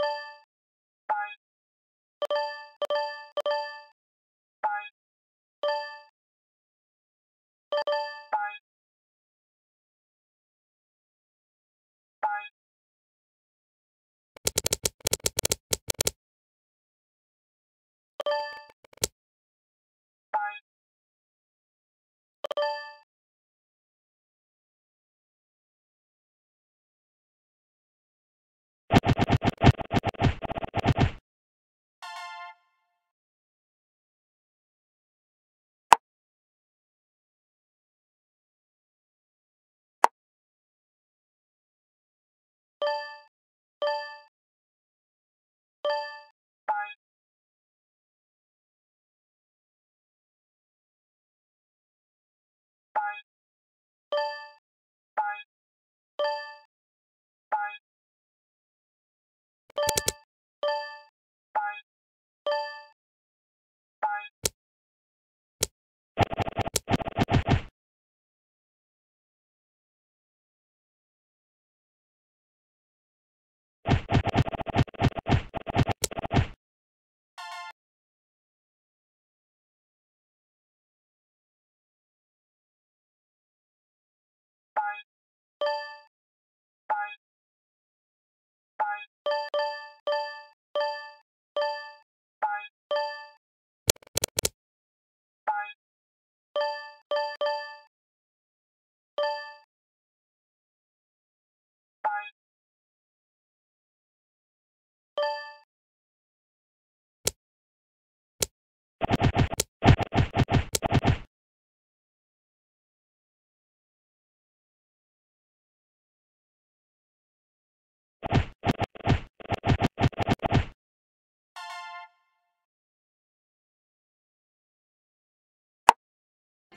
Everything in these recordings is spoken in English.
you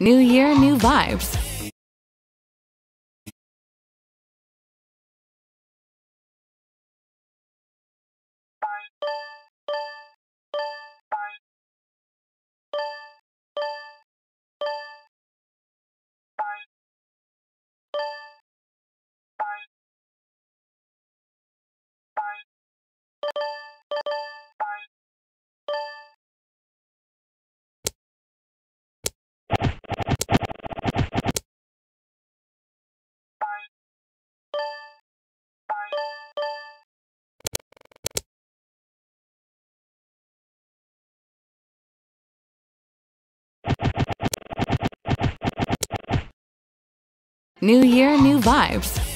New year, new vibes. New year, new vibes.